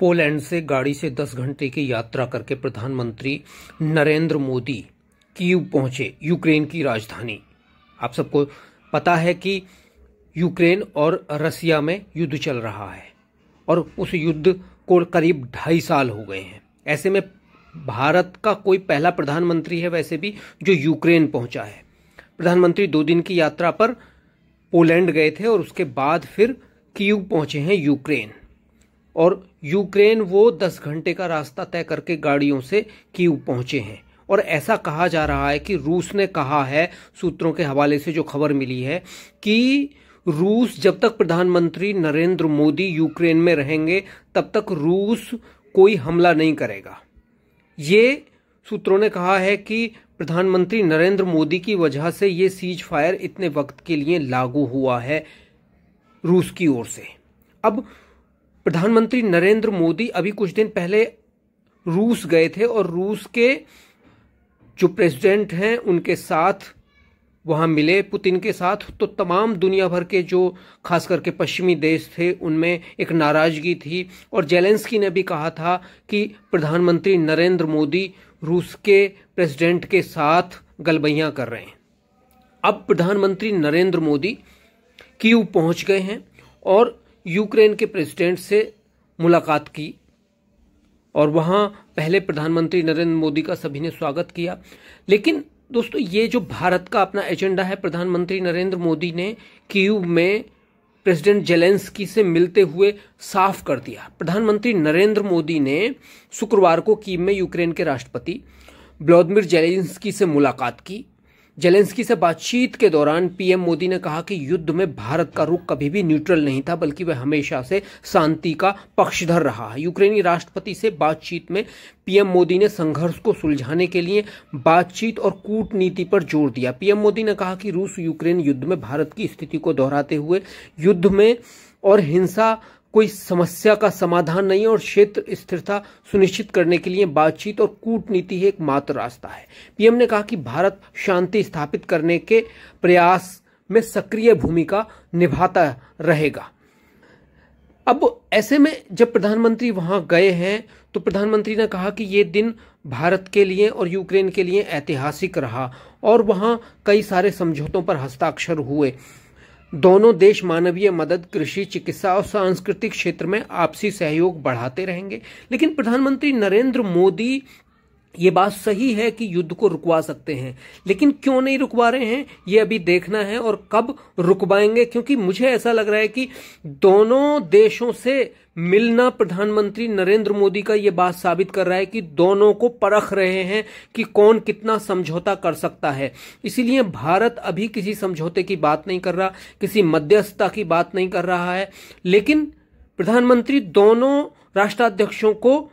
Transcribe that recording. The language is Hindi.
पोलैंड से गाड़ी से 10 घंटे की यात्रा करके प्रधानमंत्री नरेंद्र मोदी कीव पहुँचे, यूक्रेन की राजधानी। आप सबको पता है कि यूक्रेन और रसिया में युद्ध चल रहा है और उस युद्ध को करीब ढाई साल हो गए हैं। ऐसे में भारत का कोई पहला प्रधानमंत्री है वैसे भी जो यूक्रेन पहुँचा है। प्रधानमंत्री दो दिन की यात्रा पर पोलैंड गए थे और उसके बाद फिर कीव पहुँचे हैं यूक्रेन। और यूक्रेन वो दस घंटे का रास्ता तय करके गाड़ियों से कीव पहुँचे हैं। और ऐसा कहा जा रहा है कि रूस ने कहा है, सूत्रों के हवाले से जो खबर मिली है, कि रूस जब तक प्रधानमंत्री नरेंद्र मोदी यूक्रेन में रहेंगे, तब तक रूस कोई हमला नहीं करेगा। ये सूत्रों ने कहा है कि प्रधानमंत्री नरेंद्र मोदी की वजह से ये सीज फायर इतने वक्त के लिए लागू हुआ है रूस की ओर से। अब प्रधानमंत्री नरेंद्र मोदी अभी कुछ दिन पहले रूस गए थे और रूस के जो प्रेसिडेंट हैं, उनके साथ वहाँ मिले, पुतिन के साथ। तो तमाम दुनिया भर के जो, खास करके पश्चिमी देश थे, उनमें एक नाराज़गी थी। और जेलेंस्की ने भी कहा था कि प्रधानमंत्री नरेंद्र मोदी रूस के प्रेसिडेंट के साथ गलबैयां कर रहे हैं। अब प्रधानमंत्री नरेंद्र मोदी कीव पहुँच गए हैं? और यूक्रेन के प्रेसिडेंट से मुलाकात की और वहाँ पहले प्रधानमंत्री नरेंद्र मोदी का सभी ने स्वागत किया। लेकिन दोस्तों, ये जो भारत का अपना एजेंडा है, प्रधानमंत्री नरेंद्र मोदी ने कीव में प्रेसिडेंट जेलेंस्की से मिलते हुए साफ़ कर दिया। प्रधानमंत्री नरेंद्र मोदी ने शुक्रवार को कीव में यूक्रेन के राष्ट्रपति व्लादिमीर जेलेंस्की से मुलाकात की। जेलेंस्की से बातचीत के दौरान पीएम मोदी ने कहा कि युद्ध में भारत का रुख कभी भी न्यूट्रल नहीं था, बल्कि वह हमेशा से शांति का पक्षधर रहा है। यूक्रेनी राष्ट्रपति से बातचीत में पीएम मोदी ने संघर्ष को सुलझाने के लिए बातचीत और कूटनीति पर ज़ोर दिया। पीएम मोदी ने कहा कि रूस यूक्रेन युद्ध में भारत की स्थिति को दोहराते हुए युद्ध में और हिंसा कोई समस्या का समाधान नहीं है और क्षेत्र स्थिरता सुनिश्चित करने के लिए बातचीत और कूटनीति ही एकमात्र रास्ता है। पीएम ने कहा कि भारत शांति स्थापित करने के प्रयास में सक्रिय भूमिका निभाता रहेगा। अब ऐसे में जब प्रधानमंत्री वहाँ गए हैं तो प्रधानमंत्री ने कहा कि ये दिन भारत के लिए और यूक्रेन के लिए ऐतिहासिक रहा और वहाँ कई सारे समझौतों पर हस्ताक्षर हुए। दोनों देश मानवीय मदद, कृषि, चिकित्सा और सांस्कृतिक क्षेत्र में आपसी सहयोग बढ़ाते रहेंगे। लेकिन प्रधानमंत्री नरेंद्र मोदी ये बात सही है कि युद्ध को रुकवा सकते हैं, लेकिन क्यों नहीं रुकवा रहे हैं, ये अभी देखना है और कब रुकवाएँगे, क्योंकि मुझे ऐसा लग रहा है कि दोनों देशों से मिलना प्रधानमंत्री नरेंद्र मोदी का ये बात साबित कर रहा है कि दोनों को परख रहे हैं कि कौन कितना समझौता कर सकता है। इसीलिए भारत अभी किसी समझौते की बात नहीं कर रहा, किसी मध्यस्थता की बात नहीं कर रहा है, लेकिन प्रधानमंत्री दोनों राष्ट्राध्यक्षों को